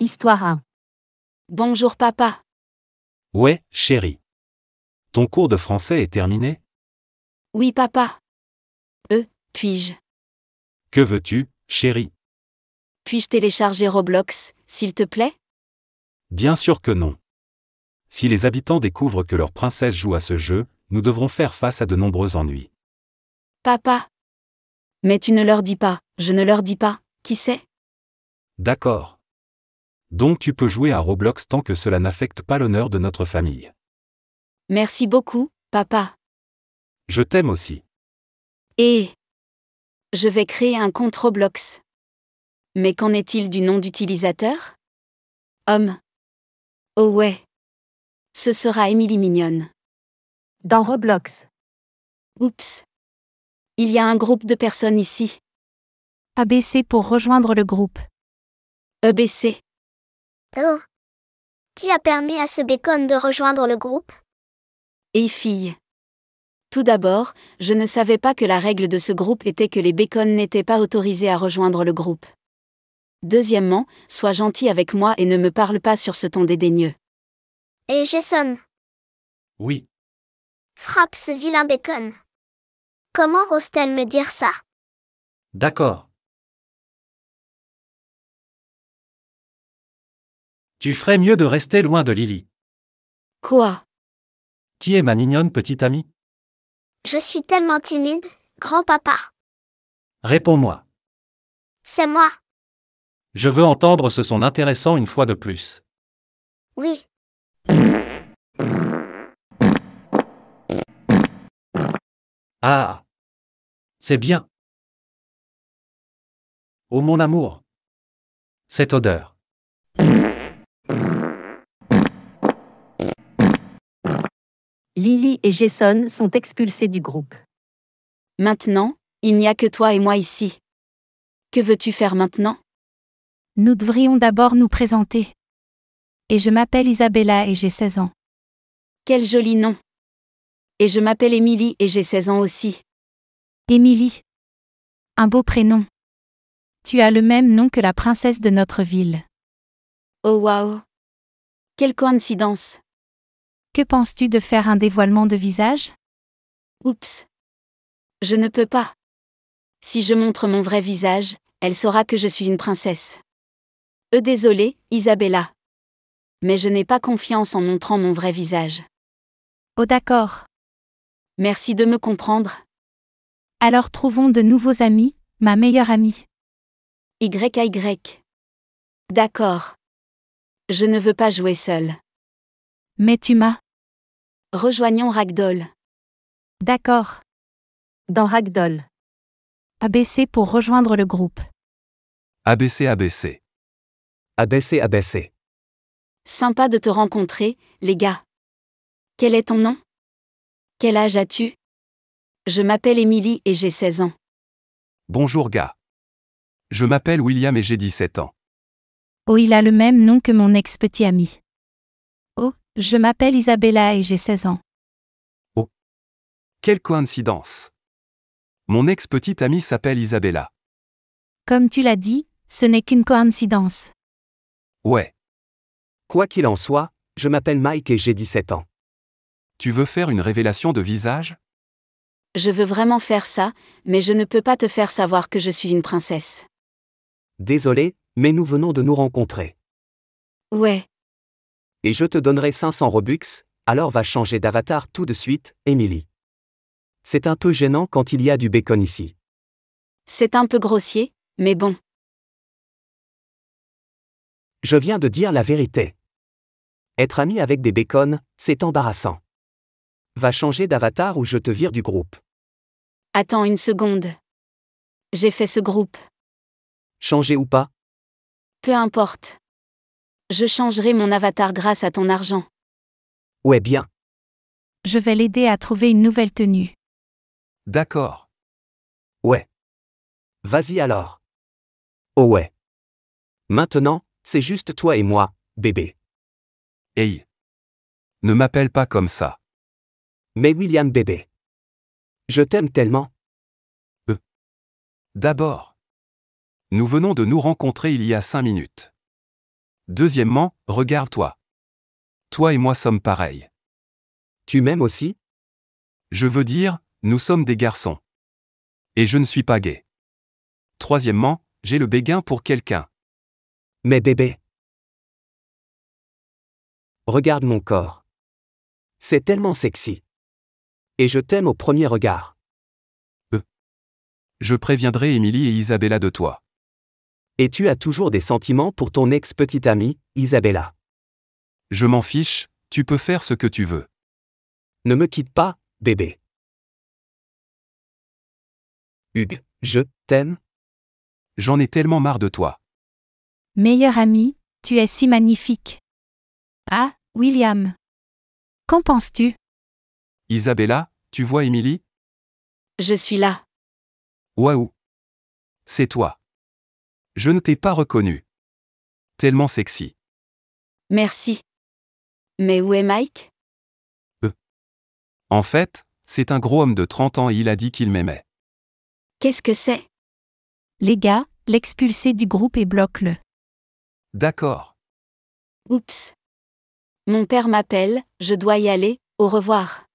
Histoire 1. Bonjour papa. Ouais, chérie. Ton cours de français est terminé? Oui papa. Euh, puis-je? Que veux-tu, chérie? Puis-je télécharger Roblox, s'il te plaît? Bien sûr que non. Si les habitants découvrent que leur princesse joue à ce jeu, nous devrons faire face à de nombreux ennuis. Papa. Mais tu ne leur dis pas, je ne leur dis pas, qui sait D'accord. Donc tu peux jouer à Roblox tant que cela n'affecte pas l'honneur de notre famille. Merci beaucoup, papa. Je t'aime aussi. Et je vais créer un compte Roblox. Mais qu'en est-il du nom d'utilisateur? Homme. Oh ouais. Ce sera Émilie Mignonne. Dans Roblox. Oups. Il y a un groupe de personnes ici. ABC pour rejoindre le groupe. EBC. Oh. Qui a permis à ce bacon de rejoindre le groupe? Et fille. Tout d'abord, je ne savais pas que la règle de ce groupe était que les bacons n'étaient pas autorisés à rejoindre le groupe. Deuxièmement, sois gentil avec moi et ne me parle pas sur ce ton dédaigneux. Et Jason, Oui. frappe ce vilain bacon. Comment ose-t-elle me dire ça? D'accord. Tu ferais mieux de rester loin de Lily. Quoi? Qui est ma mignonne petite amie? Je suis tellement timide, grand-papa. Réponds-moi. C'est moi, Je veux entendre ce son intéressant une fois de plus. oui. Ah C'est bien. Oh mon amour Cette odeur. Lily et Jason sont expulsés du groupe. Maintenant, il n'y a que toi et moi ici. Que veux-tu faire maintenant? Nous devrions d'abord nous présenter. Et je m'appelle Isabella et j'ai 16 ans. Quel joli nom. Et je m'appelle Émilie et j'ai 16 ans aussi. Émilie. Un beau prénom. Tu as le même nom que la princesse de notre ville. Oh waouh Quelle coïncidence Que penses-tu de faire un dévoilement de visage? Oups Je ne peux pas. Si je montre mon vrai visage, elle saura que je suis une princesse. Euh désolé, Isabella. Mais je n'ai pas confiance en montrant mon vrai visage. Oh d'accord. Merci de me comprendre. Alors trouvons de nouveaux amis, ma meilleure amie. YY. D'accord. Je ne veux pas jouer seule. Mais tu m'as. Rejoignons Ragdoll. D'accord. Dans Ragdoll. ABC pour rejoindre le groupe. ABC ABC. Abaissé, abaissé. Sympa de te rencontrer, les gars. Quel est ton nom? Quel âge as-tu? Je m'appelle Émilie et j'ai 16 ans. Bonjour gars. Je m'appelle William et j'ai 17 ans. Oh, il a le même nom que mon ex-petit ami. Oh, je m'appelle Isabella et j'ai 16 ans. Quelle coïncidence. Mon ex-petite amie s'appelle Isabella. Comme tu l'as dit, ce n'est qu'une coïncidence. Ouais. Quoi qu'il en soit, je m'appelle Mike et j'ai 17 ans. Tu veux faire une révélation de visage? Je veux vraiment faire ça, mais je ne peux pas te faire savoir que je suis une princesse. Désolé, mais nous venons de nous rencontrer. Ouais, Et je te donnerai 500 Robux, alors va changer d'avatar tout de suite, Emily. C'est un peu gênant quand il y a du bacon ici. c'est un peu grossier, mais bon. Je viens de dire la vérité. Être ami avec des bacons, c'est embarrassant. Va changer d'avatar ou je te vire du groupe. Attends une seconde. J'ai fait ce groupe. Changer ou pas Peu importe. Je changerai mon avatar grâce à ton argent. Ouais bien. Je vais l'aider à trouver une nouvelle tenue. D'accord. Ouais. Vas-y alors. Oh ouais. Maintenant, c'est juste toi et moi, bébé. Hey. Ne m'appelle pas comme ça. Mais William bébé. Je t'aime tellement. D'abord. Nous venons de nous rencontrer il y a cinq minutes. Deuxièmement, regarde-toi. Toi et moi sommes pareils. Tu m'aimes aussi? Je veux dire, nous sommes des garçons. Et je ne suis pas gay. Troisièmement, j'ai le béguin pour quelqu'un. Mais bébé. Regarde mon corps. C'est tellement sexy. Et je t'aime au premier regard. Je préviendrai Émilie et Isabella de toi. Et tu as toujours des sentiments pour ton ex-petite amie, Isabella. Je m'en fiche, tu peux faire ce que tu veux. Ne me quitte pas, bébé. Hugues, je t'aime. J'en ai tellement marre de toi. Meilleur ami, tu es si magnifique. Ah, William. Qu'en penses-tu? Isabella, tu vois Émilie? Je suis là. Waouh C'est toi. Je ne t'ai pas reconnu. Tellement sexy. Merci. Mais où est Mike? En fait, c'est un gros homme de 30 ans et il a dit qu'il m'aimait. Qu'est-ce que c'est? Les gars, l'expulser du groupe et bloque-le. D'accord. Oups. Mon père m'appelle, je dois y aller, au revoir.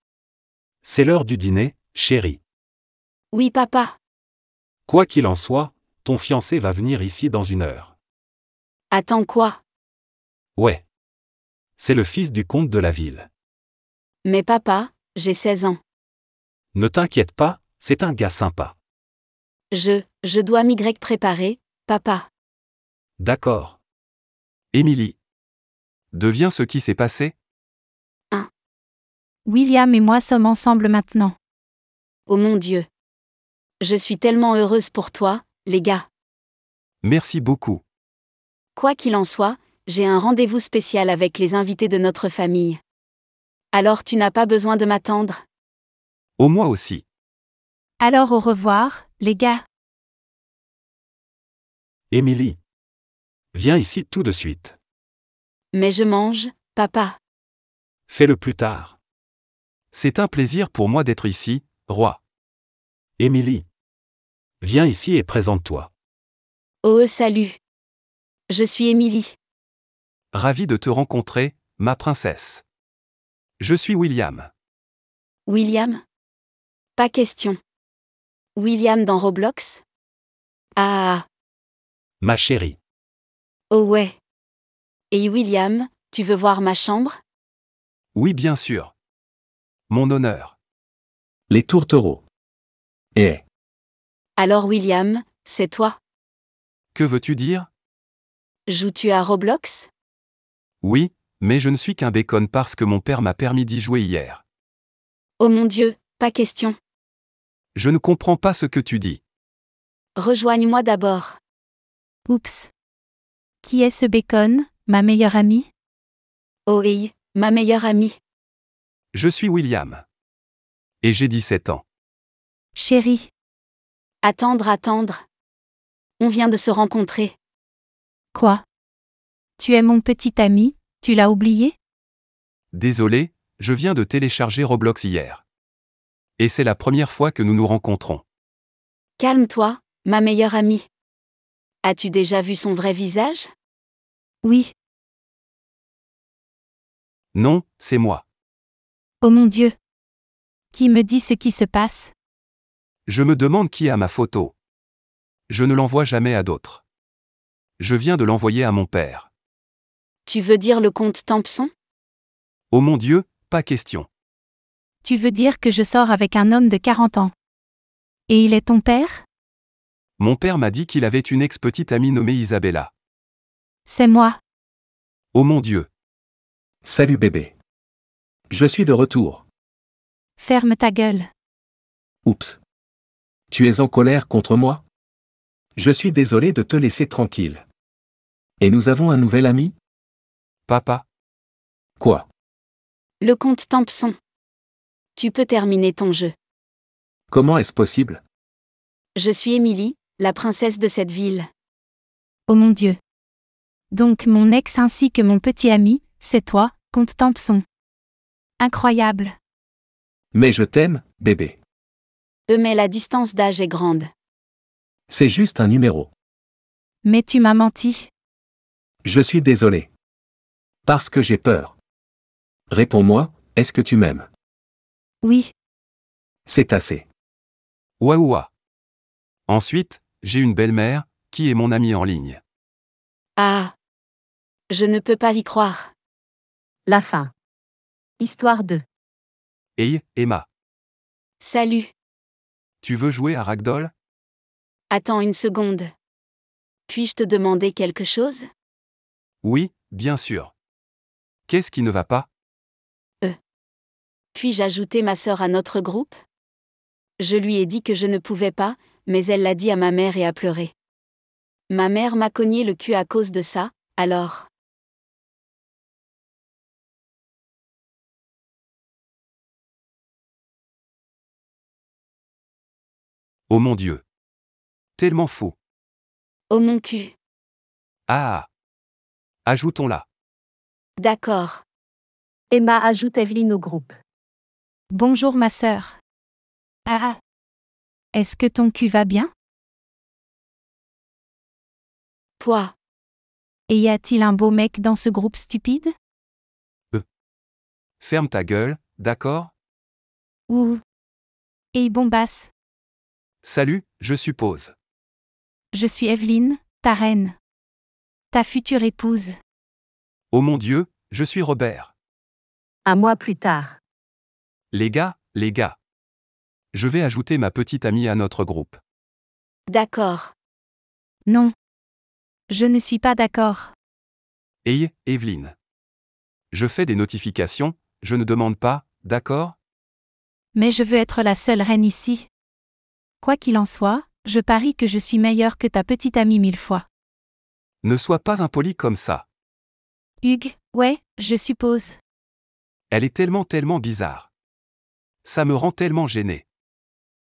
C'est l'heure du dîner, chérie. Oui papa. Quoi qu'il en soit, ton fiancé va venir ici dans une heure. Attends quoi? Ouais. C'est le fils du comte de la ville. Mais papa, j'ai 16 ans. Ne t'inquiète pas, c'est un gars sympa. Je, je dois m'y préparer, papa. D'accord. Émilie. Deviens ce qui s'est passé William et moi sommes ensemble maintenant. Oh mon Dieu. Je suis tellement heureuse pour toi, les gars. Merci beaucoup. Quoi qu'il en soit, j'ai un rendez-vous spécial avec les invités de notre famille. Alors tu n'as pas besoin de m'attendre? Au moi aussi. Alors au revoir, les gars. Émilie. Viens ici tout de suite. Mais je mange, papa. Fais-le plus tard. C'est un plaisir pour moi d'être ici, roi. Émilie. Viens ici et présente-toi. Oh salut. Je suis Émilie. Ravi de te rencontrer, ma princesse. Je suis William. William? Pas question. William dans Roblox? Ah, Ma chérie. oh ouais. Et William, tu veux voir ma chambre? Oui, bien sûr. Mon honneur. Les tourtereaux. Et Alors William, c'est toi. Que veux-tu dire? Joues-tu à Roblox? Oui, mais je ne suis qu'un bacon parce que mon père m'a permis d'y jouer hier. Oh mon Dieu, pas question. Je ne comprends pas ce que tu dis. Rejoigne-moi d'abord. Oups. Qui est ce bacon, ma meilleure amie? Oh hey, ma meilleure amie. Je suis William. Et j'ai 17 ans. Chérie, Attendre, attendre. On vient de se rencontrer. quoi? Tu es mon petit ami, tu l'as oublié? Désolé, je viens de télécharger Roblox hier. Et c'est la première fois que nous nous rencontrons. Calme-toi, ma meilleure amie. As-tu déjà vu son vrai visage? Oui. Non, c'est moi. Oh mon Dieu. Qui me dit ce qui se passe? Je me demande qui a ma photo. Je ne l'envoie jamais à d'autres. Je viens de l'envoyer à mon père. Tu veux dire le comte Tampson Oh mon Dieu, pas question. Tu veux dire que je sors avec un homme de 40 ans Et il est ton père? Mon père m'a dit qu'il avait une ex-petite amie nommée Isabella. C'est moi. Oh mon Dieu. salut bébé. Je suis de retour. Ferme ta gueule. Oups. Tu es en colère contre moi? Je suis désolé de te laisser tranquille. Et nous avons un nouvel ami? Papa, Quoi? Le comte Tampson. Tu peux terminer ton jeu. Comment est-ce possible? Je suis Émilie, la princesse de cette ville. Oh mon Dieu. Donc mon ex ainsi que mon petit ami, c'est toi, comte Tampson. Incroyable. Mais je t'aime, bébé. Eux mais la distance d'âge est grande. C'est juste un numéro. Mais tu m'as menti. Je suis désolé. Parce que j'ai peur. Réponds-moi, est-ce que tu m'aimes? Oui, C'est assez. Ouah ouah. Ensuite, j'ai une belle-mère, qui est mon amie en ligne. Ah. Je ne peux pas y croire. La fin. Histoire 2. Hey, Emma, Salut. Tu veux jouer à Ragdoll? Attends une seconde. Puis-je te demander quelque chose? Oui, bien sûr. Qu'est-ce qui ne va pas? Puis-je ajouter ma sœur à notre groupe? Je lui ai dit que je ne pouvais pas, mais elle l'a dit à ma mère et a pleuré. Ma mère m'a cogné le cul à cause de ça, alors. Oh mon Dieu. Tellement fou. Oh mon cul. Ah. Ajoutons-la. D'accord. Emma ajoute Evelyne au groupe. bonjour ma sœur. Ah. Est-ce que ton cul va bien? Poids. Et y a-t-il un beau mec dans ce groupe stupide? Ferme ta gueule, d'accord? Ou. Et bombasse, Salut, je suppose. je suis Evelyne, ta reine. Ta future épouse. Oh mon Dieu, je suis Robert. Un mois plus tard. Les gars, les gars. Je vais ajouter ma petite amie à notre groupe. D'accord. Non. Je ne suis pas d'accord. Hey, Evelyne. Je fais des notifications, je ne demande pas, d'accord? Mais je veux être la seule reine ici. Quoi qu'il en soit, je parie que je suis meilleure que ta petite amie mille fois. Ne sois pas impoli comme ça. Hugues, ouais, je suppose. Elle est tellement tellement bizarre. Ça me rend tellement gêné.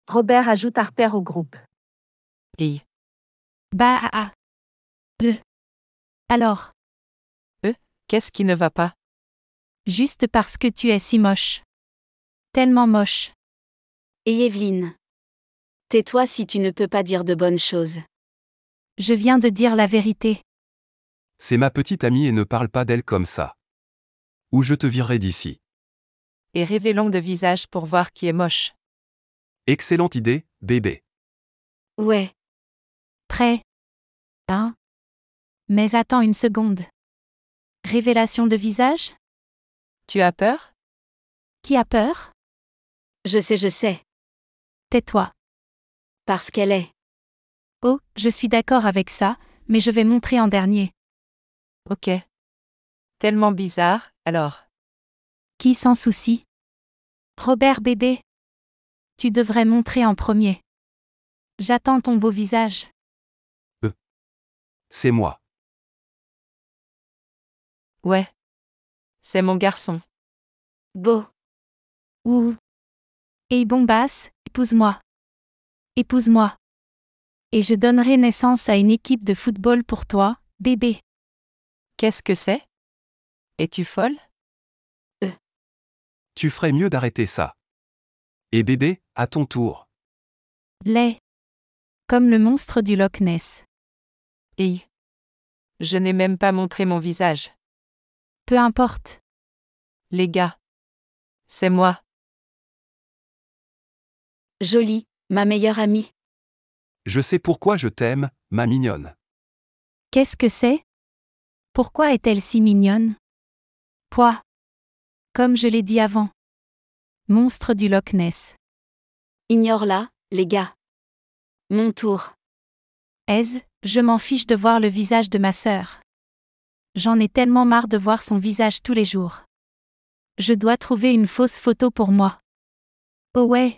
Robert ajoute Harper au groupe. Et Bah ah ah. Euh. Alors, qu'est-ce qui ne va pas? Juste parce que tu es si moche. Tellement moche. Et Evelyne. Tais-toi si tu ne peux pas dire de bonnes choses. Je viens de dire la vérité. C'est ma petite amie et ne parle pas d'elle comme ça. Ou je te virerai d'ici. Et révélons de visage pour voir qui est moche. Excellente idée, bébé. Ouais. Prêt Hein? Mais attends une seconde. Révélation de visage? Tu as peur? Qui a peur? Je sais, je sais. Tais-toi. Parce qu'elle est. Oh, je suis d'accord avec ça, mais je vais montrer en dernier. Ok. Tellement bizarre, alors. Qui s'en soucie? Robert bébé. Tu devrais montrer en premier. J'attends ton beau visage. C'est moi. Ouais. C'est mon garçon. Beau. Ouh. Et bombasse, épouse-moi. Épouse-moi. Et je donnerai naissance à une équipe de football pour toi, bébé. Qu'est-ce que c'est? Es-tu folle? Tu ferais mieux d'arrêter ça. Et bébé, à ton tour. Lait. Comme le monstre du Loch Ness. Et Je n'ai même pas montré mon visage. Peu importe. Les gars. C'est moi. Jolie, ma meilleure amie. Je sais pourquoi je t'aime, ma mignonne. Qu'est-ce que c'est? Pourquoi est-elle si mignonne? Poids. Comme je l'ai dit avant. Monstre du Loch Ness. Ignore-la, les gars. Mon tour. Aise, je m'en fiche de voir le visage de ma sœur. J'en ai tellement marre de voir son visage tous les jours. Je dois trouver une fausse photo pour moi. Oh ouais.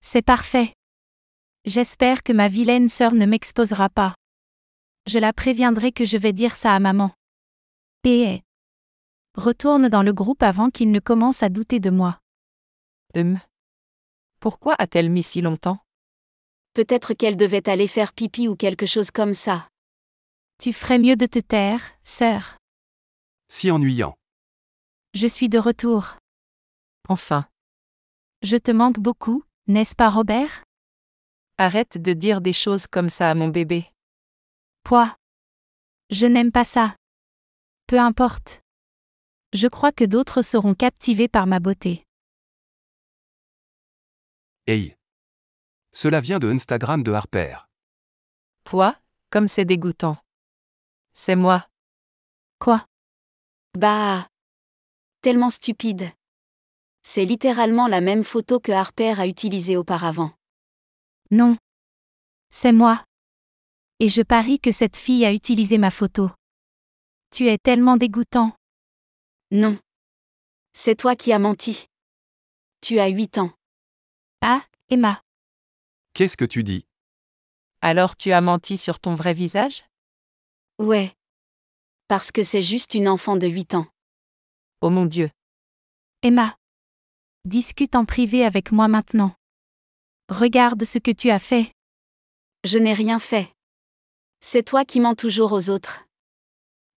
C'est parfait. J'espère que ma vilaine sœur ne m'exposera pas. Je la préviendrai que je vais dire ça à maman. Et Retourne dans le groupe avant qu'il ne commence à douter de moi. Hum. Pourquoi a-t-elle mis si longtemps? Peut-être qu'elle devait aller faire pipi ou quelque chose comme ça. Tu ferais mieux de te taire, sœur. Si ennuyant. Je suis de retour. Enfin. Je te manque beaucoup, n'est-ce pas Robert? Arrête de dire des choses comme ça à mon bébé. Poids. Je n'aime pas ça. Peu importe. Je crois que d'autres seront captivés par ma beauté. Hey. Cela vient de Instagram de Harper. Quoi Comme c'est dégoûtant. C'est moi. Quoi? Bah. Tellement stupide. C'est littéralement la même photo que Harper a utilisée auparavant. Non. C'est moi. Et je parie que cette fille a utilisé ma photo. Tu es tellement dégoûtant. Non. C'est toi qui as menti. Tu as 8 ans. Ah, Emma. Qu'est-ce que tu dis? Alors tu as menti sur ton vrai visage? Ouais. Parce que c'est juste une enfant de 8 ans. Oh mon Dieu. Emma. Discute en privé avec moi maintenant. Regarde ce que tu as fait. Je n'ai rien fait. C'est toi qui mens toujours aux autres.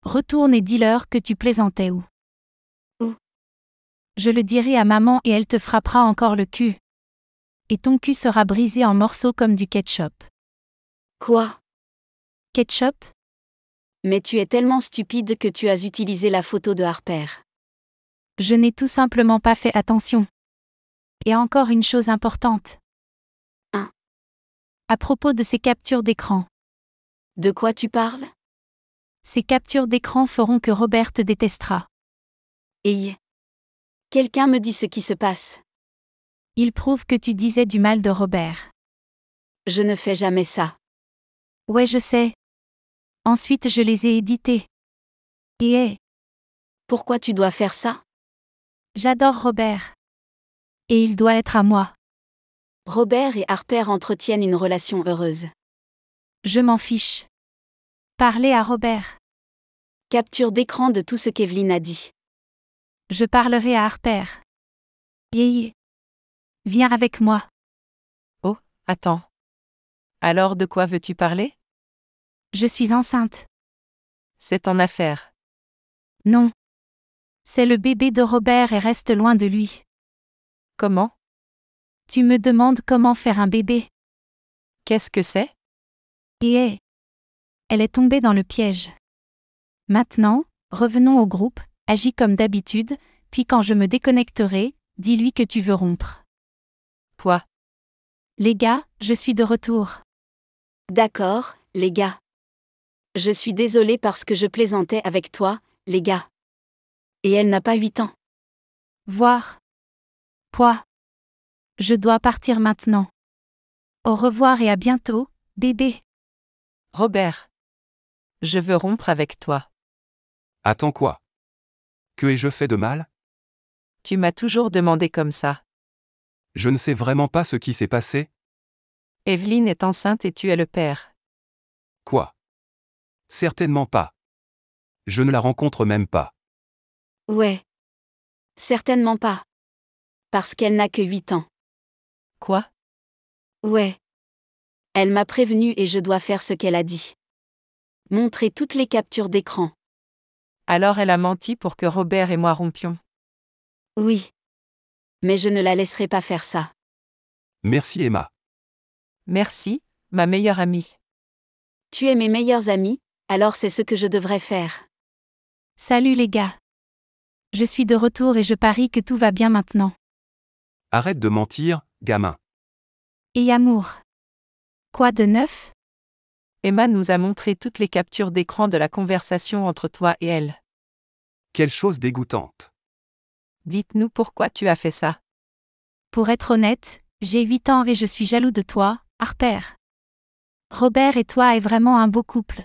Retourne et dis-leur que tu plaisantais où. Où Je le dirai à maman et elle te frappera encore le cul. Et ton cul sera brisé en morceaux comme du ketchup. Quoi? Ketchup? Mais tu es tellement stupide que tu as utilisé la photo de Harper. Je n'ai tout simplement pas fait attention. Et encore une chose importante. Hein À propos de ces captures d'écran. De quoi tu parles? Ces captures d'écran feront que Robert te détestera. Et Quelqu'un me dit ce qui se passe. Il prouve que tu disais du mal de Robert. Je ne fais jamais ça. Ouais, je sais. Ensuite, je les ai édités. Et hé, Pourquoi tu dois faire ça? J'adore Robert. Et il doit être à moi. Robert et Harper entretiennent une relation heureuse. Je m'en fiche. Parlez à Robert. Capture d'écran de tout ce qu'Evelyne a dit. Je parlerai à Harper. Yé. Viens avec moi. Oh, attends. Alors de quoi veux-tu parler? Je suis enceinte. C'est en affaire. Non. C'est le bébé de Robert et reste loin de lui. Comment? Tu me demandes comment faire un bébé. Qu'est-ce que c'est? Et hé. Elle est tombée dans le piège. Maintenant, revenons au groupe, agis comme d'habitude, puis quand je me déconnecterai, dis-lui que tu veux rompre. Quoi Les gars, je suis de retour. D'accord, les gars. Je suis désolée parce que je plaisantais avec toi, les gars. Et elle n'a pas 8 ans. Voir. Quoi Je dois partir maintenant. Au revoir et à bientôt, bébé. Robert. Je veux rompre avec toi. Attends quoi? Que ai-je fait de mal? Tu m'as toujours demandé comme ça. Je ne sais vraiment pas ce qui s'est passé Evelyne est enceinte et tu es le père. Quoi? Certainement pas. Je ne la rencontre même pas. Ouais. Certainement pas. Parce qu'elle n'a que 8 ans. Quoi? Ouais. Elle m'a prévenu et je dois faire ce qu'elle a dit. Montrer toutes les captures d'écran. Alors elle a menti pour que Robert et moi rompions. Oui. Mais je ne la laisserai pas faire ça. Merci Emma. Merci, ma meilleure amie. Tu es mes meilleurs amis, alors c'est ce que je devrais faire. Salut les gars. Je suis de retour et je parie que tout va bien maintenant. Arrête de mentir, gamin. Et amour. Quoi de neuf? Emma nous a montré toutes les captures d'écran de la conversation entre toi et elle. Quelle chose dégoûtante. Dites-nous pourquoi tu as fait ça. Pour être honnête, j'ai 8 ans et je suis jaloux de toi, Harper. Robert et toi est vraiment un beau couple.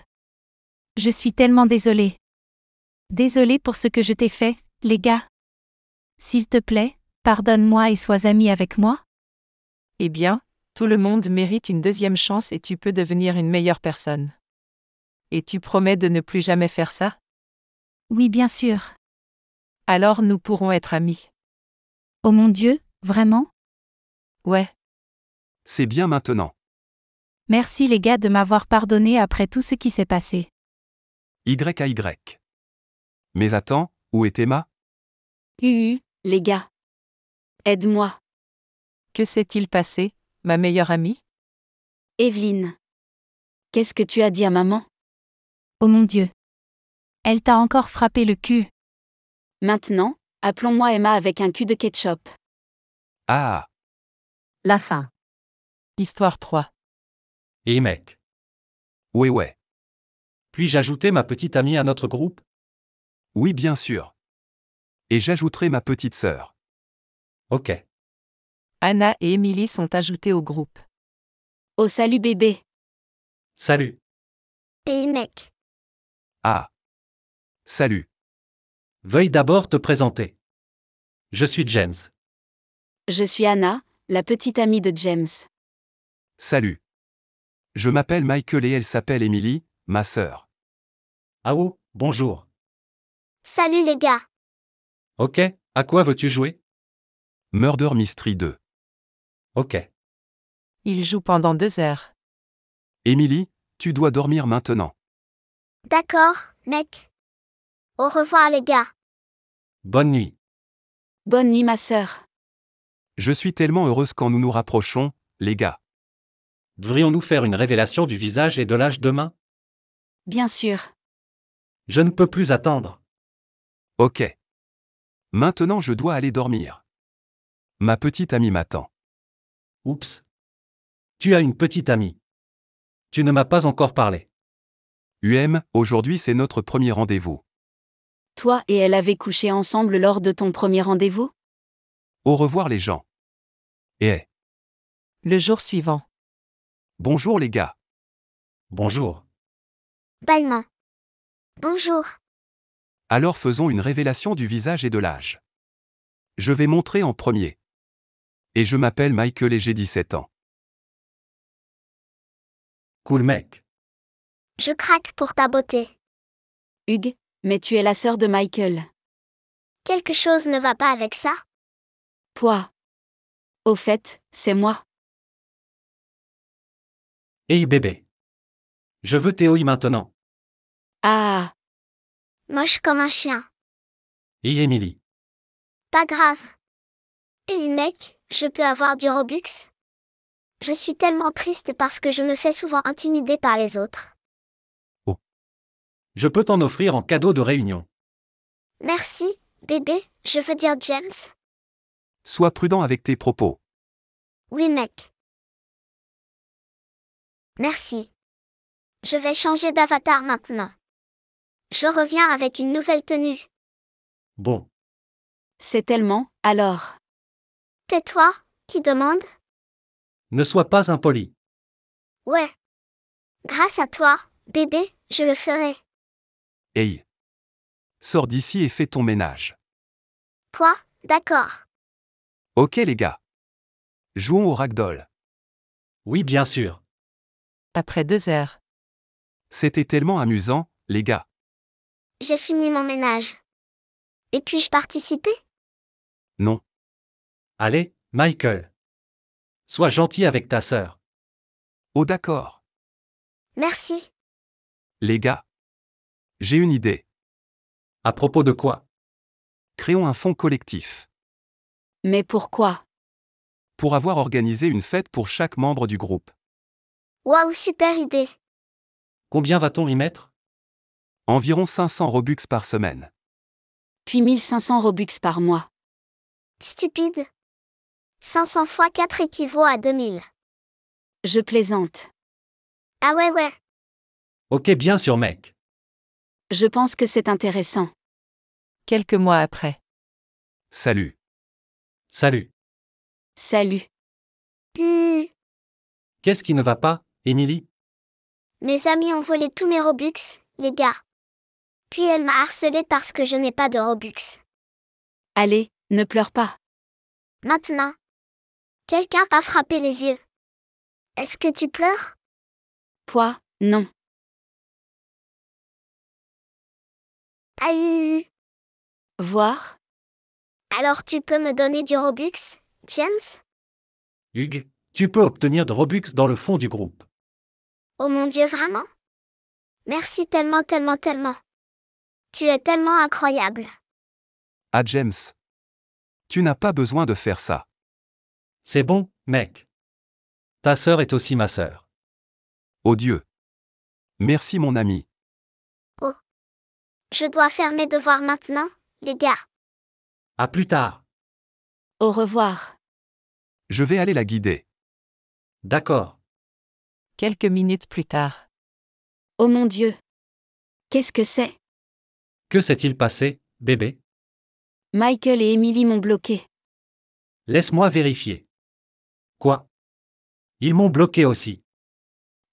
Je suis tellement désolée. Désolée pour ce que je t'ai fait, les gars. S'il te plaît, pardonne-moi et sois ami avec moi. Eh bien, tout le monde mérite une deuxième chance et tu peux devenir une meilleure personne. Et tu promets de ne plus jamais faire ça? Oui, bien sûr. Alors nous pourrons être amis. Oh mon Dieu, vraiment? Ouais. C'est bien maintenant. Merci les gars de m'avoir pardonné après tout ce qui s'est passé. Y à Y. Mais attends, où est Emma? Uhu, les gars. Aide-moi. Que s'est-il passé, ma meilleure amie? Evelyne. Qu'est-ce que tu as dit à maman? Oh mon Dieu. Elle t'a encore frappé le cul. Maintenant, appelons-moi Emma avec un cul de ketchup. Ah, La fin. Histoire 3. Et mec. ouais ouais. Puis-je ajouter ma petite amie à notre groupe? Oui bien sûr. Et j'ajouterai ma petite sœur. Ok. Anna et Emily sont ajoutées au groupe. Oh salut bébé. Salut. Pays mec. Ah. Salut. Veuille d'abord te présenter. Je suis James. Je suis Anna, la petite amie de James. Salut. Je m'appelle Michael et elle s'appelle Emily, ma sœur. Ah oh, bonjour. Salut les gars. Ok, à quoi veux-tu jouer? Murder Mystery 2. Ok. Ils jouent pendant deux heures. Emily, tu dois dormir maintenant. D'accord, mec. Au revoir les gars. Bonne nuit. Bonne nuit ma sœur. Je suis tellement heureuse quand nous nous rapprochons, les gars. Devrions-nous faire une révélation du visage et de l'âge demain? Bien sûr. Je ne peux plus attendre. Ok. Maintenant je dois aller dormir. Ma petite amie m'attend. Oups. Tu as une petite amie. Tu ne m'as pas encore parlé. UM, aujourd'hui c'est notre premier rendez-vous. Toi et elle avez couché ensemble lors de ton premier rendez-vous? Au revoir les gens. Et Le jour suivant. bonjour les gars. Bonjour. Main. Bonjour. Alors faisons une révélation du visage et de l'âge. Je vais montrer en premier. Et je m'appelle Michael et j'ai 17 ans. Cool mec. Je craque pour ta beauté. Hugues, mais tu es la sœur de Michael. Quelque chose ne va pas avec ça? Poids. Au fait, c'est moi. Hey bébé. Je veux Théoï maintenant. Ah, Moche comme un chien. Et Emily. Pas grave. Pays mec, je peux avoir du Robux? Je suis tellement triste parce que je me fais souvent intimider par les autres. Je peux t'en offrir en cadeau de réunion. Merci, bébé, je veux dire James. Sois prudent avec tes propos. Oui, mec. Merci. Je vais changer d'avatar maintenant. Je reviens avec une nouvelle tenue. Bon. c'est tellement, alors. Tais-toi, qui demande? Ne sois pas impoli. Ouais. Grâce à toi, bébé, je le ferai. Hey. Sors d'ici et fais ton ménage. Quoi D'accord. Ok les gars. Jouons au ragdoll. Oui, bien sûr. Après deux heures. C'était tellement amusant, les gars. J'ai fini mon ménage. Et puis-je participer Non. Allez, Michael. Sois gentil avec ta sœur. Oh d'accord. Merci. Les gars. J'ai une idée. À propos de quoi? Créons un fonds collectif. Mais pourquoi? Pour avoir organisé une fête pour chaque membre du groupe. Waouh, super idée. Combien va-t-on y mettre? Environ 500 Robux par semaine. Puis 1500 Robux par mois. Stupide. 500 fois 4 équivaut à 2000. Je plaisante. Ah ouais, ouais. Ok, bien sûr, mec. Je pense que c'est intéressant. Quelques mois après. Salut. Salut. Salut. Hmm, Qu'est-ce qui ne va pas, Emily mes amis ont volé tous mes Robux, les gars. Puis elle m'a harcelé parce que je n'ai pas de Robux. Allez, ne pleure pas. Maintenant. Quelqu'un va frapper les yeux. Est-ce que tu pleures? Poids, non. Ah, euh, Voir? Alors tu peux me donner du Robux, James? Hugues, tu peux obtenir de Robux dans le fond du groupe. Oh mon Dieu, vraiment? Merci tellement, tellement, tellement. Tu es tellement incroyable. Ah James. Tu n'as pas besoin de faire ça. C'est bon, mec. Ta sœur est aussi ma sœur. Oh Dieu. Merci mon ami. Je dois faire mes devoirs maintenant, les gars. À plus tard. Au revoir. Je vais aller la guider. D'accord. Quelques minutes plus tard. Oh mon Dieu. Qu'est-ce que c'est? Que s'est-il passé, bébé? Michael et Emily m'ont bloqué. Laisse-moi vérifier. Quoi? Ils m'ont bloqué aussi.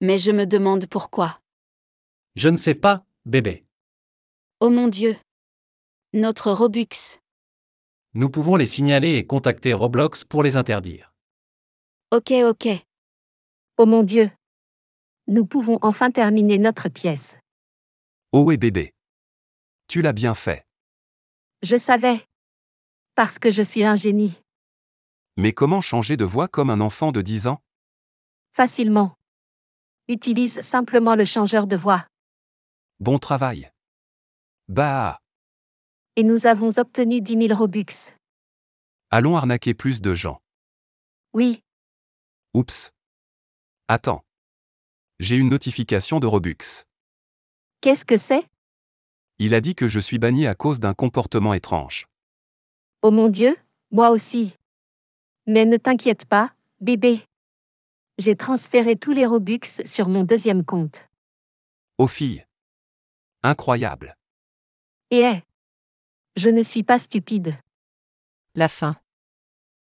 Mais je me demande pourquoi. Je ne sais pas, bébé. Oh mon Dieu. Notre Robux. Nous pouvons les signaler et contacter Roblox pour les interdire. Ok, ok. Oh mon Dieu. Nous pouvons enfin terminer notre pièce. Oh oui bébé. Tu l'as bien fait. Je savais. Parce que je suis un génie. Mais comment changer de voix comme un enfant de 10 ans? Facilement. Utilise simplement le changeur de voix. Bon travail. Bah, Et nous avons obtenu 10 000 Robux. allons arnaquer plus de gens. Oui, Oups. Attends. J'ai une notification de Robux. qu'est-ce que c'est? Il a dit que je suis banni à cause d'un comportement étrange. Oh mon Dieu, moi aussi. Mais ne t'inquiète pas, bébé. J'ai transféré tous les Robux sur mon deuxième compte. Oh fille. Incroyable. Et hé Je ne suis pas stupide. La fin.